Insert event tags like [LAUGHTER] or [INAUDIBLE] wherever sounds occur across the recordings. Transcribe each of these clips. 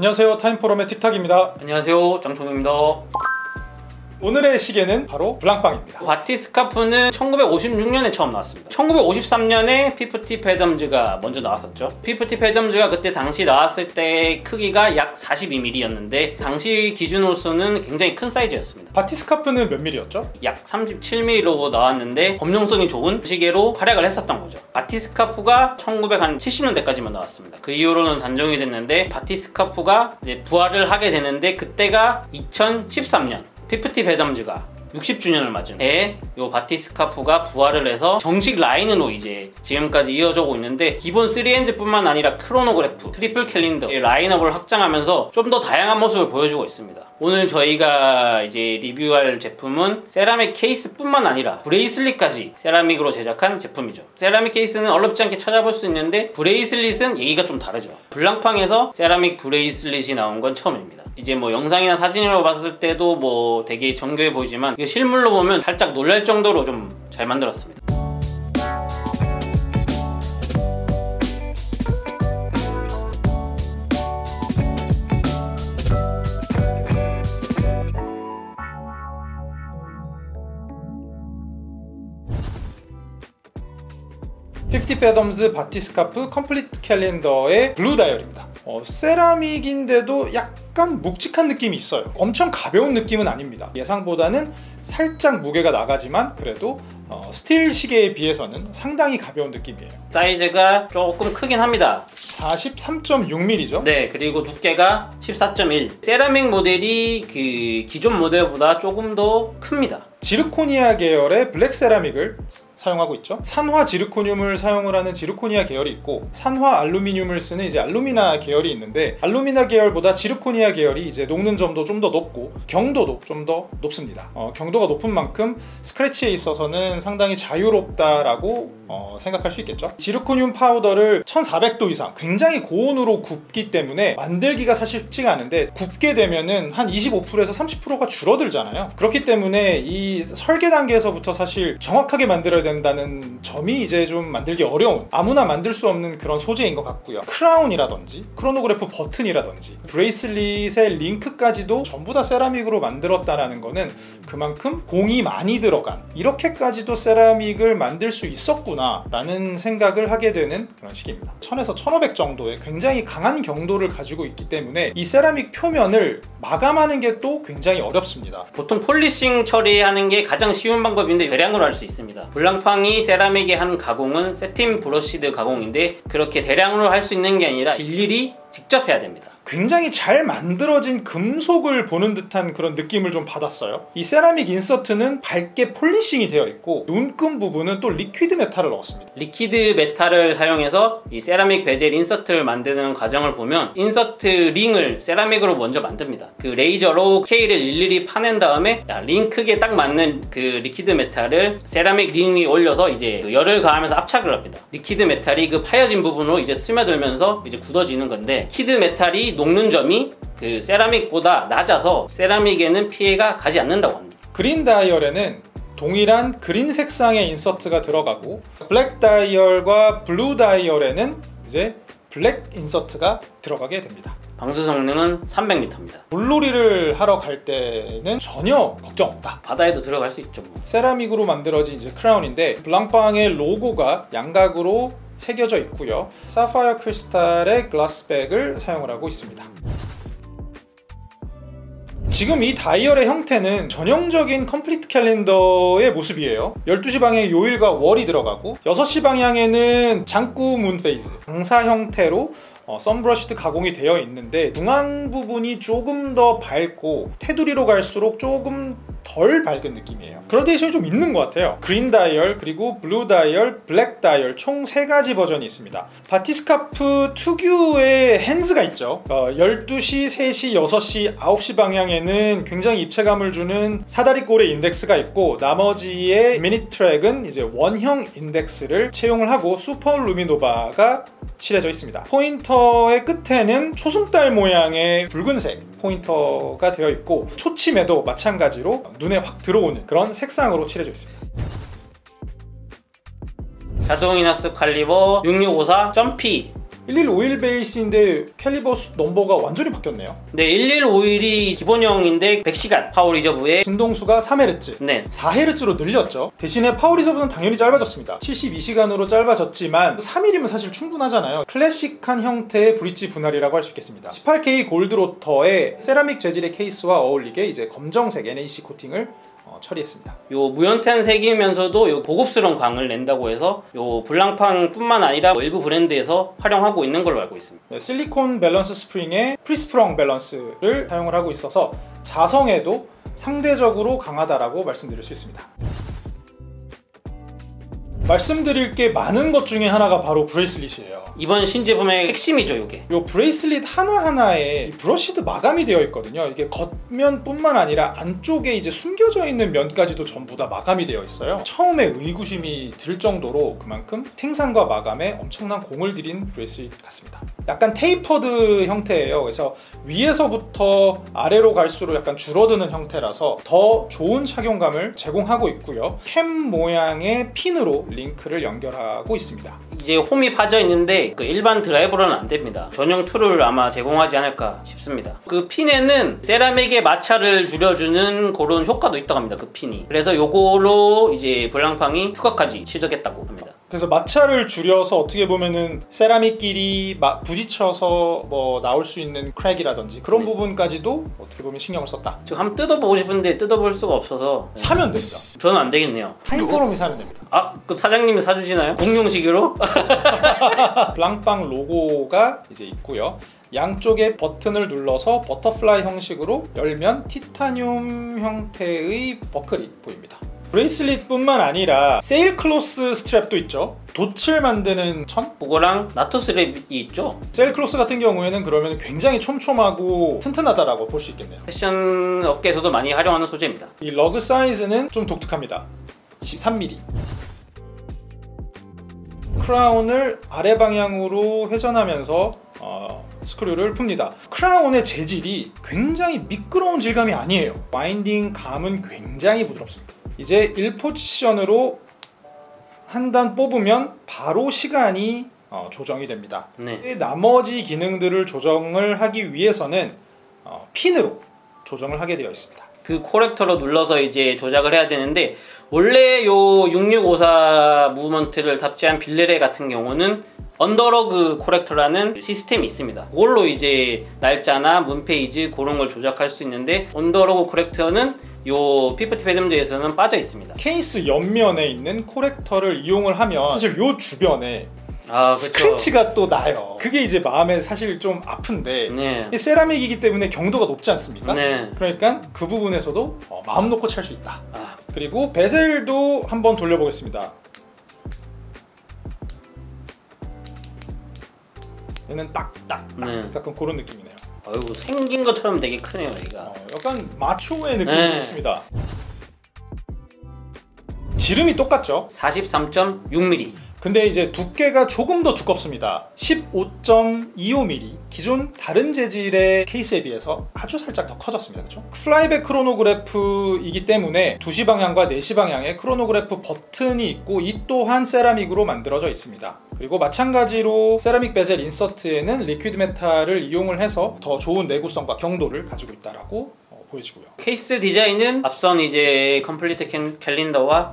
안녕하세요. 타임포럼의 틱탁입니다. 안녕하세요. 장총입니다 오늘의 시계는 바로 블랑팡입니다. 바티 스카프는 1956년에 처음 나왔습니다. 1953년에 피프티 패덤즈가 먼저 나왔었죠. 피프티 패덤즈가 그때 당시 나왔을 때 크기가 약 42mm였는데 당시 기준으로서는 굉장히 큰 사이즈였습니다. 바티 스카프는 몇 밀이었죠? 약 37mm로 나왔는데 범용성이 좋은 시계로 활약을 했었던 거죠. 바티 스카프가 1970년대까지만 나왔습니다. 그 이후로는 단종이 됐는데 바티 스카프가 부활을 하게 되는데 그때가 2013년 피프티 패덤즈가 60주년을 맞은 해에 이 바티스카프가 부활을 해서 정식 라인으로 이제 지금까지 이어져 오고 있는데 기본 3 hands 뿐만 아니라 크로노그래프, 트리플 캘린더 라인업을 확장하면서 좀 더 다양한 모습을 보여주고 있습니다. 오늘 저희가 이제 리뷰할 제품은 세라믹 케이스 뿐만 아니라 브레이슬릿까지 세라믹으로 제작한 제품이죠. 세라믹 케이스는 어렵지 않게 찾아볼 수 있는데 브레이슬릿은 얘기가 좀 다르죠. 블랑팡에서 세라믹 브레이슬릿이 나온 건 처음입니다. 이제 뭐 영상이나 사진으로 봤을 때도 뭐 되게 정교해 보이지만 실물로 보면 살짝 놀랄 정도로 좀 잘 만들었습니다. 패덤즈 바티스카프 컴플리트 캘린더의 블루 다이얼입니다. 어, 세라믹인데도 약간 묵직한 느낌이 있어요. 엄청 가벼운 느낌은 아닙니다. 예상보다는 살짝 무게가 나가지만 그래도 어, 스틸 시계에 비해서는 상당히 가벼운 느낌이에요. 사이즈가 조금 크긴 합니다. 43.6mm죠 네 그리고 두께가 14.1 세라믹 모델이 그 기존 모델보다 조금 더 큽니다 지르코니아 계열의 블랙 세라믹을 사용하고 있죠. 산화 지르코늄을 사용을 하는 지르코니아 계열이 있고 산화 알루미늄을 쓰는 이제 알루미나 계열이 있는데 알루미나 계열보다 지르코니아 계열이 이제 녹는 점도 좀 더 높고 경도도 좀 더 높습니다. 어, 경도가 높은 만큼 스크래치에 있어서는 상당히 자유롭다라고 어, 생각할 수 있겠죠. 지르코늄 파우더를 1400도 이상 굉장히 고온으로 굽기 때문에 만들기가 사실 쉽지가 않은데 굽게 되면은 한 25%에서 30%가 줄어들잖아요. 그렇기 때문에 이 설계 단계에서부터 사실 정확하게 만들어야 된다는 점이 이제 좀 만들기 어려운 아무나 만들 수 없는 그런 소재인 것 같고요. 크라운이라든지 크로노그래프 버튼이라든지 브레이슬릿의 링크까지도 전부 다 세라믹으로 만들었다라는 거는 그만큼 공이 많이 들어간 이렇게까지도 세라믹을 만들 수 있었구나 라는 생각을 하게 되는 그런 시계입니다. 1000에서 1500 정도의 굉장히 강한 경도를 가지고 있기 때문에 이 세라믹 표면을 마감하는 게 또 굉장히 어렵습니다. 보통 polishing 처리하는 게 가장 쉬운 방법인데 대량으로 할 수 있습니다. 블랑팡이 세라믹에 한 가공은 satin brushed 가공인데 그렇게 대량으로 할 수 있는 게 아니라 일일이 직접 해야 됩니다 굉장히 잘 만들어진 금속을 보는 듯한 그런 느낌을 좀 받았어요. 이 세라믹 insert는 밝게 polishing이 되어 있고 눈금 부분은 또 liquid metal을 넣었습니다. liquid metal을 사용해서 이 세라믹 베젤 insert를 만드는 과정을 보면 insert 링을 세라믹으로 먼저 만듭니다. 그 레이저로 케이를 일일이 파낸 다음에 링 크기에 딱 맞는 그 liquid metal을 세라믹 링 위에 올려서 이제 그 열을 가하면서 압착을 합니다. liquid metal이 그 파여진 부분으로 이제 스며들면서 이제 굳어지는 건데 liquid metal이 녹는 점이 그 세라믹보다 낮아서 세라믹에는 피해가 가지 않는다고 합니다. 그린 다이얼에는 동일한 그린 색상의 insert가 들어가고 블랙 다이얼과 블루 다이얼에는 이제 블랙 insert가 들어가게 됩니다. 방수 성능은 300m입니다. 물놀이를 하러 갈 때는 전혀 걱정 없다. 바다에도 들어갈 수 있죠. 뭐. 세라믹으로 만들어진 이제 크라운인데 블랑팡의 로고가 양각으로 새겨져 있고요. 사파이어 크리스탈의 glass back을 사용을 하고 있습니다. 지금 이 다이얼의 형태는 전형적인 complete calendar의 모습이에요 12시 방향에 요일과 월이 들어가고 6시 방향에는 장구 moon phase 강사 형태로 어, sunbrushed 가공이 되어 있는데 중앙 부분이 조금 더 밝고 테두리로 갈수록 조금 덜 밝은 느낌이에요. 그라데이션이 좀 있는 것 같아요. 그린 다이얼 그리고 블루 다이얼 블랙 다이얼 총 세 가지 버전이 있습니다. 바티스카프 특유의 hands가 있죠. 어, 12시, 3시, 6시, 9시 방향에는 굉장히 입체감을 주는 사다리 꼴의 인덱스가 있고 나머지의 minute track은 이제 원형 인덱스를 채용을 하고 슈퍼 루미노바가 칠해져 있습니다. 포인터의 끝에는 초승달 모양의 붉은색 포인터가 되어 있고 초침에도 마찬가지로 눈에 확 들어오는 그런 색상으로 칠해져 있습니다. 자동 in-house caliber 6654 점 P 1151 베이스인데 caliber 수- 넘버가 완전히 바뀌었네요. 네, 1151이 기본형인데 100시간 power reserve에 진동수가 3Hz. 네, 4Hz로 늘렸죠. 대신에 power reserve는 당연히 짧아졌습니다. 72시간으로 짧아졌지만 3일이면 사실 충분하잖아요. 클래식한 형태의 브릿지 분할이라고 할 수 있겠습니다. 18K 골드 로터에 세라믹 재질의 케이스와 어울리게 이제 검정색 NAC 코팅을 어, 처리했습니다. 요 무연탄 색이면서도 요 고급스러운 광을 낸다고 해서 요 블랑팡뿐만 아니라 뭐 일부 브랜드에서 활용하고 있는 걸로 알고 있습니다. 네, 실리콘 밸런스 스프링에 free-sprung balance를 사용을 하고 있어서 자성에도 상대적으로 강하다라고 말씀드릴 수 있습니다. 말씀드릴 게 많은 것 중에 하나가 바로 브레이슬릿이에요. 이번 신제품의 핵심이죠, 요게. 이 브레이슬릿 하나하나에 이 brushed 마감이 되어 있거든요. 이게 겉면뿐만 아니라 안쪽에 이제 숨겨져 있는 면까지도 전부 다 마감이 되어 있어요. 처음에 의구심이 들 정도로 그만큼 생산과 마감에 엄청난 공을 들인 브레이슬릿 같습니다. 약간 tapered 형태예요. 그래서 위에서부터 아래로 갈수록 약간 줄어드는 형태라서 더 좋은 착용감을 제공하고 있고요. 캠 모양의 핀으로 링크를 연결하고 있습니다. 이제 홈이 파져 있는데 그 일반 드라이버로는 안 됩니다. 전용 tool을 아마 제공하지 않을까 싶습니다. 그 핀에는 세라믹의 마찰을 줄여주는 그런 효과도 있다고 합니다. 그 핀이. 그래서 요거로 이제 블랑팡이 특허까지 취득했다고 합니다. 그래서 마찰을 줄여서 어떻게 보면은 세라믹끼리 마- 부딪혀서 뭐 나올 수 있는 crack이라든지 그런 네. 부분까지도 어떻게 보면 신경을 썼다. 지금 한번 뜯어보고 싶은데 뜯어볼 수가 없어서 네. 사면 됩니다. 저는 안 되겠네요. 타이거롬이 사면 됩니다. 아, 그 사장님이 사주시나요? 공용 시계로? [LAUGHS] 블랑팡 로고가 이제 있고요. 양쪽에 버튼을 눌러서 butterfly 형식으로 열면 티타늄 형태의 버클이 보입니다. 브레이슬릿뿐만 아니라 sailcloth strap도 있죠. 돛을 만드는 천? 그거랑 나토 strap이 있죠. sailcloth 같은 경우에는 그러면 굉장히 촘촘하고 튼튼하다라고 볼 수 있겠네요. 패션 업계에서도 많이 활용하는 소재입니다. 이 lug 사이즈는 좀 독특합니다. 23mm. 크라운을 아래 방향으로 회전하면서 어, screw를 풉니다. 크라운의 재질이 굉장히 미끄러운 질감이 아니에요. winding 감은 굉장히 부드럽습니다. 이제 1 position으로 한 단 뽑으면 바로 시간이 어, 조정이 됩니다. 네. 나머지 기능들을 조정을 하기 위해서는 어, 핀으로 조정을 하게 되어 있습니다. 그 corrector로 눌러서 이제 조작을 해야 되는데 원래 요 6654 movement를 탑재한 빌레레 같은 경우는 under-lug corrector라는 시스템이 있습니다. 그걸로 이제 날짜나 moon phase 그런 걸 조작할 수 있는데 under-lug corrector는 요 피프티 패덤즈에서는 빠져 있습니다. 케이스 옆면에 있는 코렉터를 이용을 하면 사실 요 주변에 아, 스크래치가 또 나요. 그게 이제 마음에 사실 좀 아픈데 네. 이 세라믹이기 때문에 경도가 높지 않습니까? 네. 그러니까 그 부분에서도 어, 마음 놓고 찰 수 있다. 아, 그리고 베젤도 한번 돌려보겠습니다. 얘는 딱딱 네. 약간 그런 느낌이네요. 아이고 생긴 것처럼 되게 크네요, 여기가. 어, 약간 마초의 느낌이 네. 있습니다. 지름이 똑같죠? 43.6mm. 근데 이제 두께가 조금 더 두껍습니다. 15.25mm. 기존 다른 재질의 케이스에 비해서 아주 살짝 더 커졌습니다. 그렇죠? flyback chronograph이기 때문에 2시 방향과 4시 방향에 크로노그래프 버튼이 있고 이 또한 세라믹으로 만들어져 있습니다. 그리고 마찬가지로 세라믹 베젤 insert에는 liquid metal을 이용을 해서 더 좋은 내구성과 경도를 가지고 있다라고 어, 보여지고요. 케이스 디자인은 앞선 이제 complete 캔- calendar와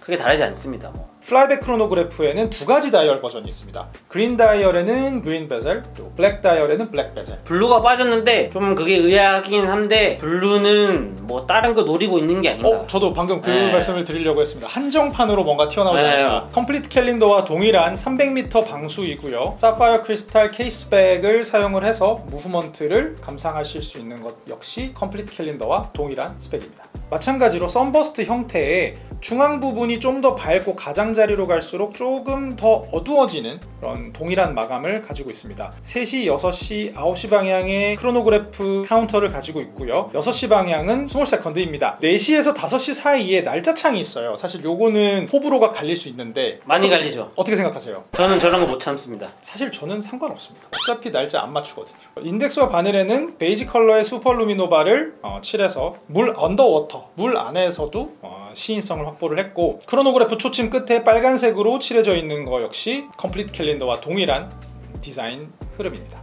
크게 다르지 않습니다. 뭐. flyback 크로노그래프에는 두 가지 다이얼 버전이 있습니다. 그린 다이얼에는 그린 베젤, 그리고 블랙 다이얼에는 블랙 베젤. 블루가 빠졌는데 좀 그게 의아하긴 한데 블루는 뭐 다른 거 노리고 있는 게 아닌가. 어, 저도 방금 그 네. 말씀을 드리려고 했습니다. 한정판으로 뭔가 튀어나오지 네. complete calendar와 동일한 300m 방수이고요. 사파이어 크리스탈 case back을 사용을 해서 movement를 감상하실 수 있는 것 역시 complete calendar와 동일한 스펙입니다. 마찬가지로 sunburst 형태의 중앙 부분이 좀 더 밝고 가장 자리로 갈수록 조금 더 어두워지는 그런 동일한 마감을 가지고 있습니다. 3시, 6시, 9시 방향의 크로노그래프 카운터를 가지고 있고요. 6시 방향은 small second입니다. 4시에서 5시 사이에 날짜 창이 있어요. 사실 요거는 호불호가 갈릴 수 있는데 많이 갈리죠. 어떻게 생각하세요? 저는 저런 거 못 참습니다. 사실 저는 상관없습니다. 어차피 날짜 안 맞추거든요. 인덱스와 바늘에는 베이지 컬러의 Super-LumiNova를 어, 칠해서 물 underwater, 물 안에서도 어, 시인성을 확보를 했고 크로노그래프 초침 끝에 빨간색으로 칠해져 있는 거 역시 complete calendar와 동일한 디자인 흐름입니다.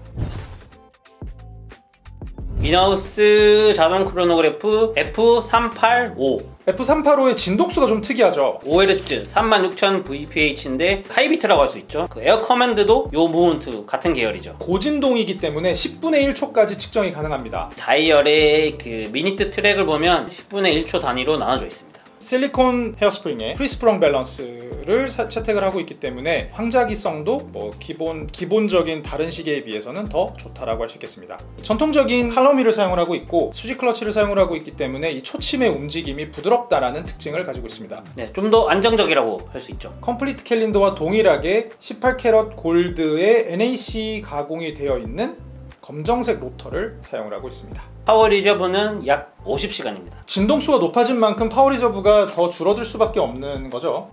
in-house 자동 크로노그래프 F385 F385의 진동수가 좀 특이하죠. 5Hz 36,000 VPH인데 high beat라고 할 수 있죠. 그 Air Command도 요 movement 같은 계열이죠. 고진동이기 때문에 10분의 1초까지 측정이 가능합니다. 다이얼의 그 minute track을 보면 10분의 1초 단위로 나눠져 있습니다. 실리콘 hairspring에 free-sprung balance를 사- 채택을 하고 있기 때문에 항자기성도 뭐 기본 기본적인 다른 시계에 비해서는 더 좋다라고 할 수 있겠습니다. 전통적인 칼럼위를 사용을 하고 있고 수직 클러치를 사용을 하고 있기 때문에 이 초침의 움직임이 부드럽다라는 특징을 가지고 있습니다. 네, 좀 더 안정적이라고 할 수 있죠. complete calendar와 동일하게 18캐럿 골드의 NAC 가공이 되어 있는 검정색 로터를 사용을 하고 있습니다. power reserve는 약 50시간입니다. 진동수가 높아진 만큼 power reserve가 더 줄어들 수밖에 없는 거죠.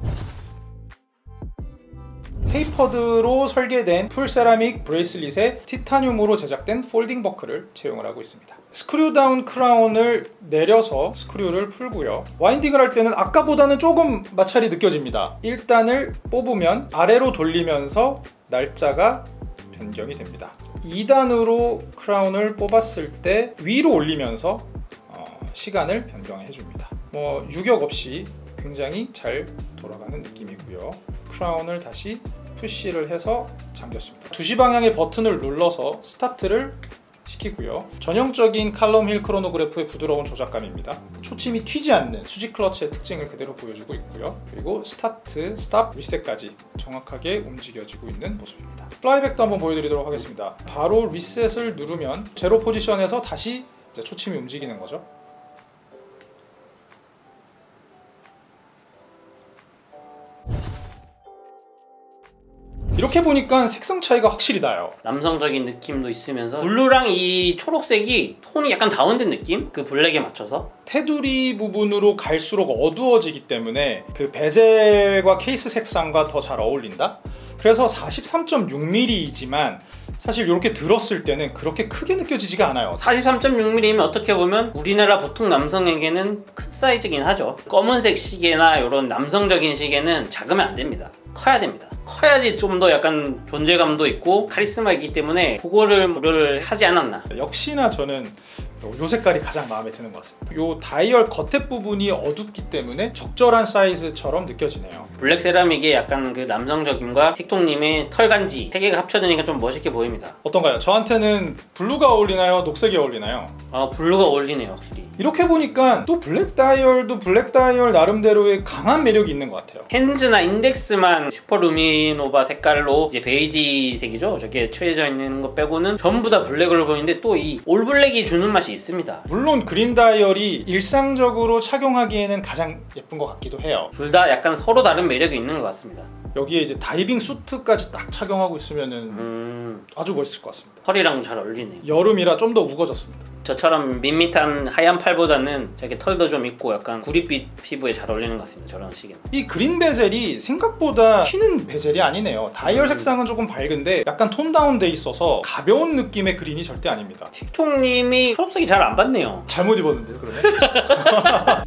tapered로 설계된 full 세라믹 브레이슬릿에 티타늄으로 제작된 folding 버클을 채용을 하고 있습니다. screw down crown을 내려서 screw를 풀고요. winding을 할 때는 아까보다는 조금 마찰이 느껴집니다. 1단을 뽑으면 아래로 돌리면서 날짜가 변경이 됩니다. 2단으로 crown을 뽑았을 때 위로 올리면서 어, 시간을 변경해 줍니다. 뭐 유격 없이 굉장히 잘 돌아가는 느낌이고요. crown을 다시 푸시를 해서 잠겼습니다. 2시 방향의 버튼을 눌러서 스타트를 시키고요. 전형적인 column wheel 크로노그래프의 부드러운 조작감입니다. 초침이 튀지 않는 수직 클러치의 특징을 그대로 보여주고 있고요. 그리고 스타트, 스탑, 리셋까지 정확하게 움직여지고 있는 모습입니다. flyback도 한번 보여드리도록 하겠습니다. 바로 리셋을 누르면 제로 포지션에서 다시 초침이 움직이는 거죠. 이렇게 보니까 색상 차이가 확실히 나요. 남성적인 느낌도 있으면서 블루랑 이 초록색이 톤이 약간 다운된 느낌? 그 블랙에 맞춰서 테두리 부분으로 갈수록 어두워지기 때문에 그 bezel과 케이스 색상과 더 잘 어울린다. 그래서 43.6mm이지만 사실 이렇게 들었을 때는 그렇게 크게 느껴지지가 않아요. 43.6mm면 어떻게 보면 우리나라 보통 남성에게는 큰 사이즈긴 하죠. 검은색 시계나 이런 남성적인 시계는 작으면 안 됩니다. 커야 됩니다. 커야지 좀 더 약간 존재감도 있고 카리스마 있기 때문에 그거를 고려를 하지 않았나. 역시나 저는 요 색깔이 가장 마음에 드는 것 같습니다. 요 다이얼 겉에 부분이 어둡기 때문에 적절한 사이즈처럼 느껴지네요. 블랙 세라믹의 약간 그 남성적임과 틱톡님의 털간지 세 개가 합쳐지니까 좀 멋있게 보입니다. 어떤가요? 저한테는 블루가 어울리나요? 녹색이 어울리나요? 아 블루가 어울리네요 확실히. 이렇게 보니까 또 블랙 다이얼도 블랙 다이얼 나름대로의 강한 매력이 있는 것 같아요. hands나 인덱스만 Super-LumiNova 색깔로 이제 베이지색이죠. 저게 칠해져 있는 거 빼고는 전부 다 블랙으로 보이는데 또 이 all black이 주는 맛이 있습니다. 물론 그린 다이얼이 일상적으로 착용하기에는 가장 예쁜 것 같기도 해요. 둘 다 약간 서로 다른 매력이 있는 것 같습니다. 여기에 이제 다이빙 수트까지 딱 착용하고 있으면은 음, 아주 멋있을 것 같습니다. 털이랑 잘 어울리네요. 여름이라 좀 더 우거졌습니다. 저처럼 밋밋한 하얀 팔보다는 저렇게 털도 좀 있고 약간 구릿빛 피부에 잘 어울리는 것 같습니다. 저런 시계는. 이 그린 bezel이 생각보다 튀는 bezel이 아니네요. 다이얼 음. 색상은 조금 밝은데 약간 tone down돼 있어서 가벼운 느낌의 그린이 절대 아닙니다. 틱톡님이 초록색이 잘안 받네요. 잘못 입었는데요, 그러면? [LAUGHS]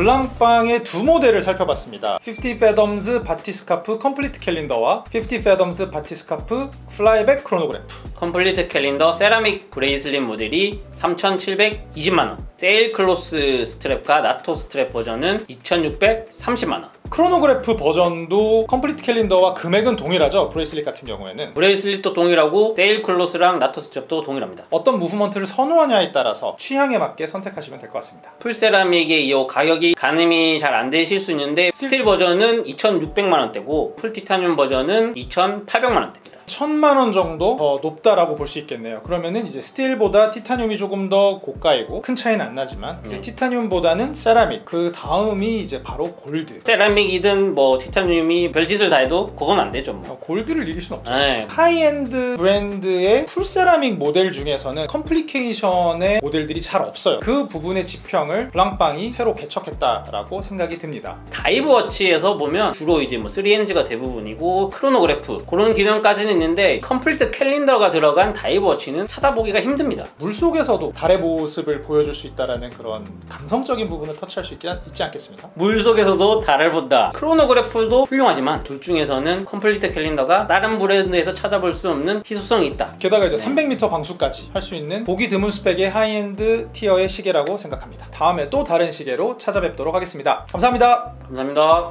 블랑팡의 두 모델을 살펴봤습니다. 50 Fathoms 바티스카프 컴플리트 캘린더와 Fifty Fathoms 바티스카프 flyback 크로노그래프. complete calendar 세라믹 브레이슬릿 모델이 3,720만원 sailcloth 스트랩과 나토 스트랩 버전은 2,630만원 크로노그래프 버전도 complete calendar와 금액은 동일하죠. 브레이슬릿 같은 경우에는. 브레이슬릿도 동일하고 sailcloth랑 나토 스트랩도 동일합니다 어떤 movement를 선호하냐에 따라서 취향에 맞게 선택하시면 될 것 같습니다. 풀세라믹의 이 가격이 가늠이 잘 안 되실 수 있는데 스틸 버전은 2,600만원대고 풀티타늄 버전은 2,800만원대입니다 천만 원 정도 더 높다라고 볼 수 있겠네요. 그러면은 이제 스틸보다 티타늄이 조금 더 고가이고 큰 차이는 안 나지만 음. 티타늄보다는 세라믹 그 다음이 이제 바로 골드. 세라믹이든 뭐 티타늄이 별짓을 다 해도 그건 안 되죠 뭐 어, 골드를 이길 순 없죠. 네. 하이엔드 브랜드의 풀세라믹 모델 중에서는 complication의 모델들이 잘 없어요. 그 부분의 지평을 블랑팡이 새로 개척했다라고 생각이 듭니다. dive watch에서 보면 주로 이제 뭐 3NG가 대부분이고 크로노그래프 그런 기능까지는 있는데 complete calendar가 들어간 diver watch는 찾아보기가 힘듭니다. 물속에서도 달의 모습을 보여줄 수 있다라는 그런 감성적인 부분을 터치할 수 있지, 않- 있지 않겠습니까? 물 속에서도 달을 본다. 크로노그래프도 훌륭하지만 둘 중에서는 complete calendar가 다른 브랜드에서 찾아볼 수 없는 희소성이 있다. 게다가 이제 네. 300m 방수까지 할 수 있는 보기 드문 스펙의 하이엔드 티어의 시계라고 생각합니다. 다음에 또 다른 시계로 찾아뵙도록 하겠습니다. 감사합니다. 감사합니다.